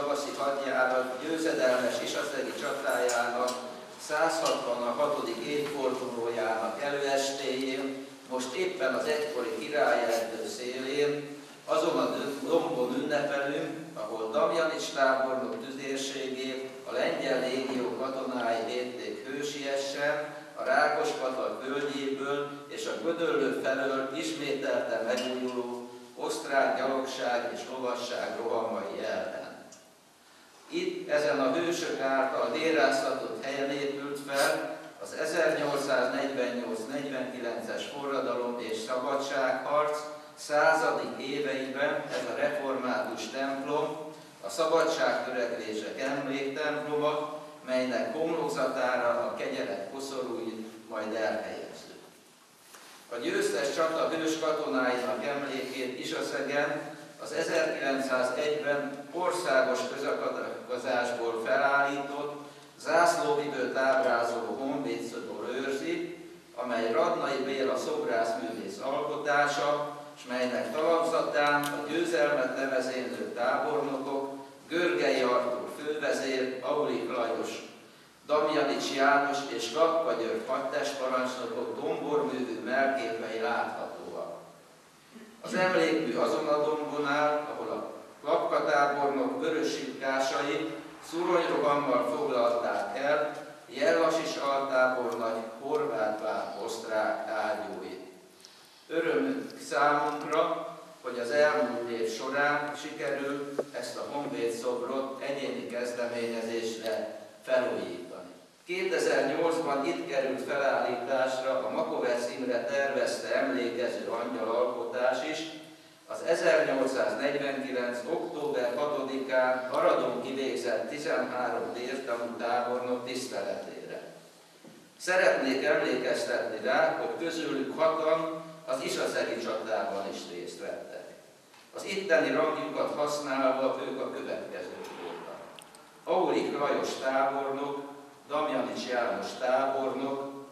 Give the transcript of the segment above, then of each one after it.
tavaszi hadjárat győzedelmes Isaszegi csatájának 166. évfordulójának előestéjén, most éppen az egykori királyerdő szélén, azon a dombon ünnepelünk, ahol Damjanics tábornok tüzérségét a lengyel légió katonái védték hősiesen, a Rákospatak völgyéből és a Gödöllő felől ismételten megújuló osztrák gyalogság és lovasság rohamai ellen. Itt, ezen a hősök által délráztatott helyen épült fel az 1848-49-es forradalom és szabadságharc századik éveiben ez a református templom, a szabadságtörekvések emléktemploma, melynek homlokzatára a kegyelet koszorúi majd elhelyezzük. A győztes csata hős katonáinak emlékét Isaszegen az 1901-ben országos közakadozásból felállított, zászlóvivőt ábrázoló honvédszobor őrzi, amely Radnai Béla szobrászművész alkotása, és melynek talapzatán a győzelmet nevezélő tábornokok Görgei Artúr fővezér, Aulik Lajos, Damjanics János és Rakpa György hadtestparancsnokok domborművű melképei láthatóak. Az emlékmű azon a dombon áll, ahol a lapkatábornok vörös sitkásai szuronyrohammal foglalták el Jellasis altábornagy horvát vár osztrák ágyúit. Örömünk számunkra, hogy az elmúlt év során sikerült ezt a honvéd szobrot egyéni kezdeményezésre felújítani. 2008-ban itt került felállításra a Makovec Imre tervezte emlékező angyalalkotás is, az 1849. október 6-án Aradon kivégzett 13 déltanú tábornok tiszteletére. Szeretnék emlékeztetni rá, hogy közülük hatan az Isaszegi csatában is részt vettek. Az itteni rangjukat használva ők a következők voltak. Aulik Lajos tábornok, Damjanics János tábornok,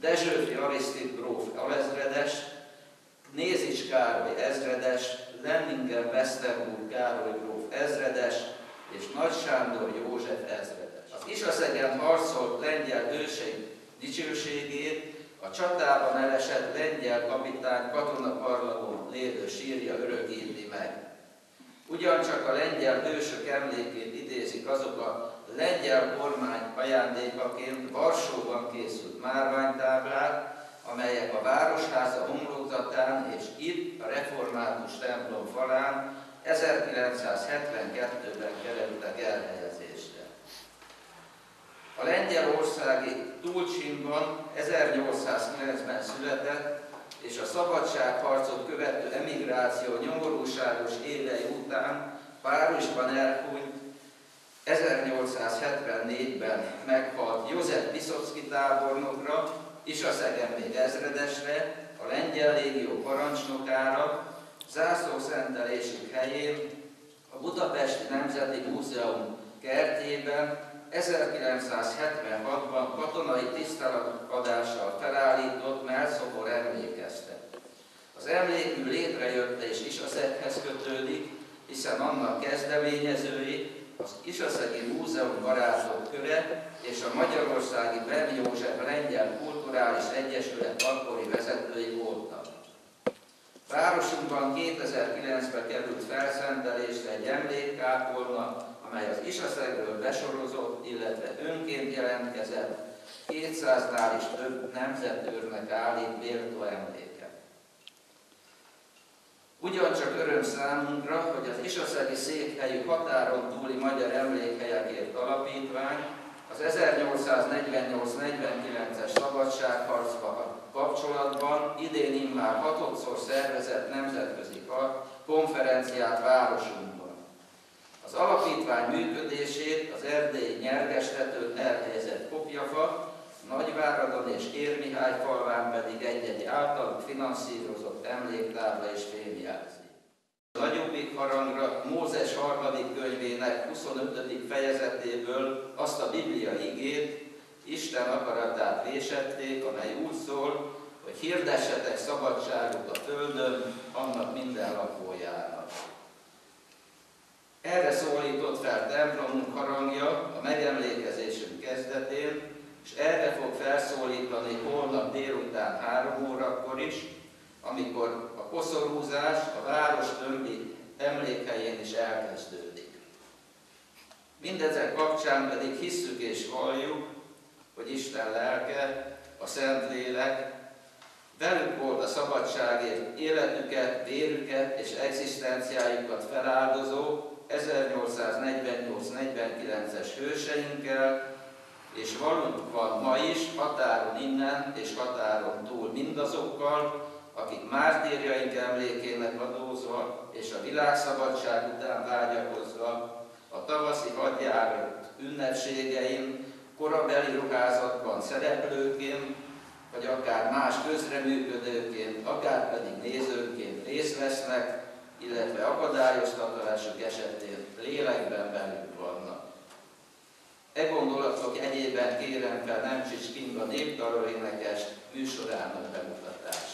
Dezsőfi Arisztit gróf alezredes, Nézics Károly ezredes, Lenningen Westerburg Károly gróf ezredes és Nagy Sándor József ezredes. Az Isaszegen harcolt lengyel őség dicsőségét a csatában elesett lengyel kapitány katonaparlamon lévő sírja örökíti meg. Ugyancsak a lengyel hősök emlékét idézik azok a lengyel kormány ajándékaként Varsóban készült márványtáblák, amelyek a Városháza homlokzatán és itt a református templom falán 1972-ben kerültek elhelyezésre. A lengyelországi Tulcsinban 1809-ben született, és a szabadságharcot követő emigráció nyomorúságos évei után Párizsban elhunyt 1874-ben meghalt József Viszocki tábornokra, Isaszegen még ezredesre, a lengyel légió parancsnokára, zászlószentelésük helyén a Budapesti Nemzeti Múzeum kertjében 1976-ban katonai tisztelatadással felállított melszobor emlékeztet. Az emlékmű létrejötte és Isaszeghez kötődik, hiszen annak kezdeményezői az Isaszegi Múzeum Barátok Köre és a Magyarországi Kulturális Egyesület akkori vezetői voltak. Városunkban 2009-ben került felszentelésre egy emlékkápolna, amely az Isaszegről besorozott, illetve önként jelentkezett 200-nál is több nemzetőrnek állít méltó emléket. Ugyancsak öröm számunkra, hogy az Isaszegi székhelyű határon túli magyar emlékhelyekért alapítvány az 1848-49-es szabadságharcban kapcsolatban idén immár hatodszor szervezett nemzetközi konferenciát városunkban. Az alapítvány működését az erdélyi nyergestetőn elhelyezett kopjafa, Nagyváradon és Érmihály falván pedig egy-egy általuk finanszírozott emléktábla és fémjelzi. Nagyobbik harangra Mózes harmadik könyvének 25. fejezetéből azt a Biblia igét, Isten akaratát vésették, amely úgy szól, hogy hirdessetek szabadságot a földön, annak minden lakójának. Erre szólított fel templomunk harangja a megemlékezésünk kezdetén, és erre fog felszólítani holnap délután három órakor is, amikor koszorúzás a város többi emlékhelyén is elkezdődik. Mindezek kapcsán pedig hisszük és halljuk, hogy Isten lelke, a Szentlélek velük volt a szabadságért életüket, vérüket és egzisztenciájukat feláldozó 1848-49-es hőseinkkel, és valunk van ma is határon innen és határon túl mindazokkal, akik mártírjaink emlékének adózva és a világszabadság után vágyakozva a tavaszi hadjárat ünnepségein korabeli ruházatban szereplőként, vagy akár más közreműködőként, akár pedig nézőként részt vesznek, illetve akadályoztatások esetén lélekben velük vannak. E gondolatok egyében kérem fel Nemcsics Kinga népdaló énekest műsorának bemutatására.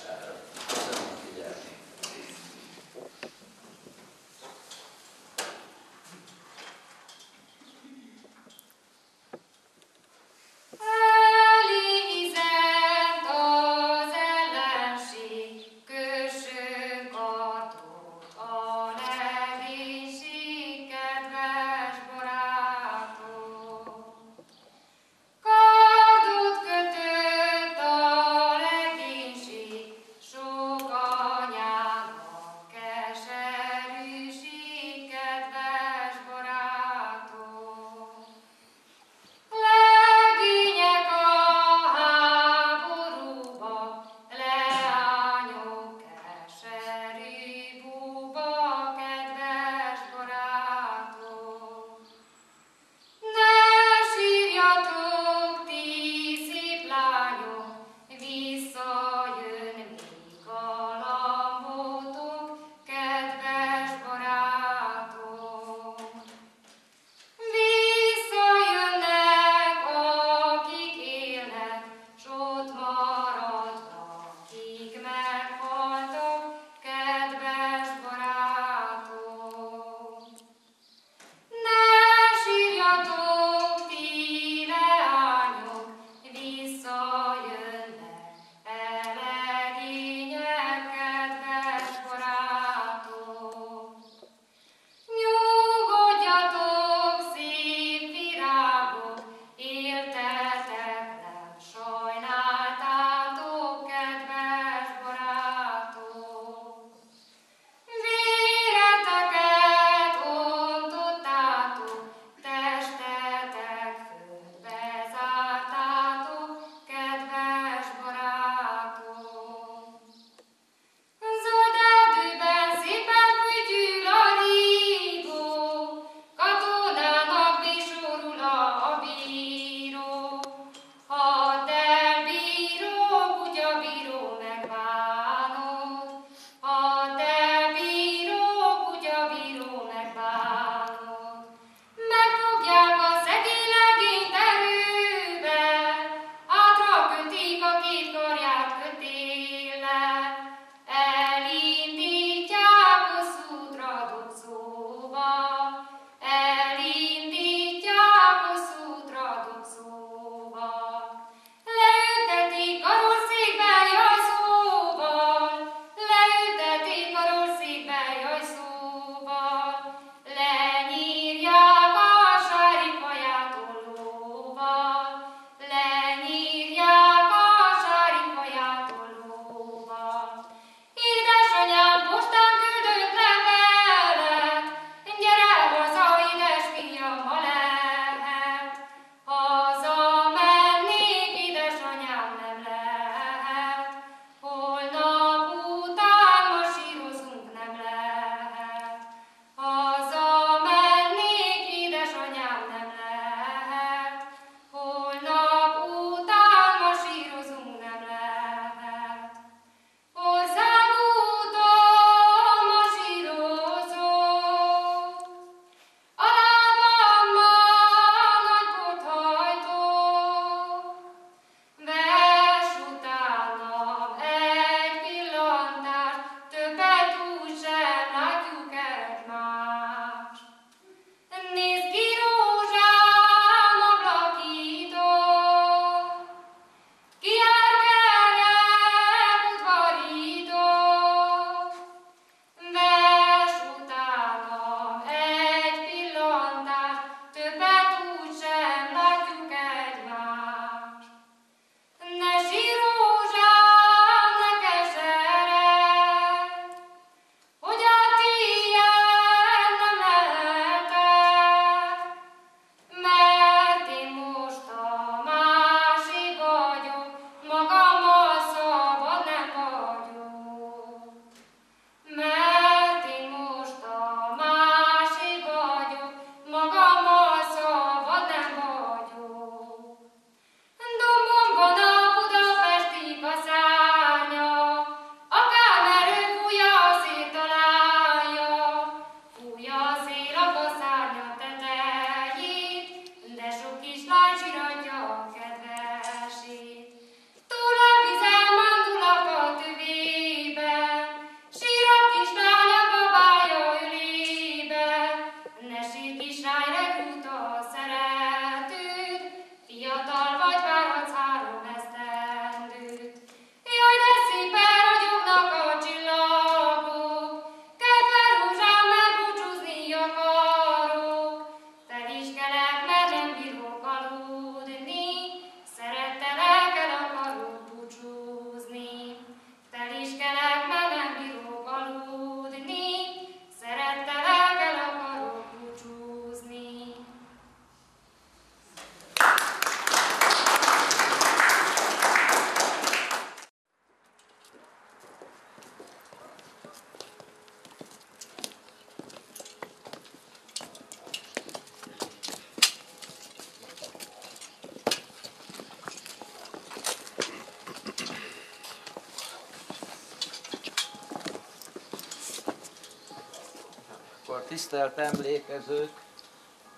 Tisztelt emlékezők,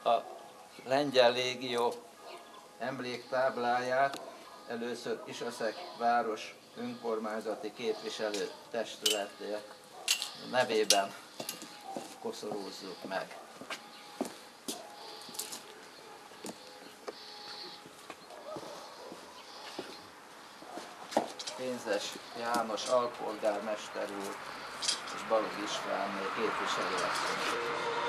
a Lengyel Légió emléktábláját először Isaszek város önkormányzati képviselő testületének nevében koszorúzzuk meg. Pénzes János alpolgármester úr és Balog István képviselő asszony.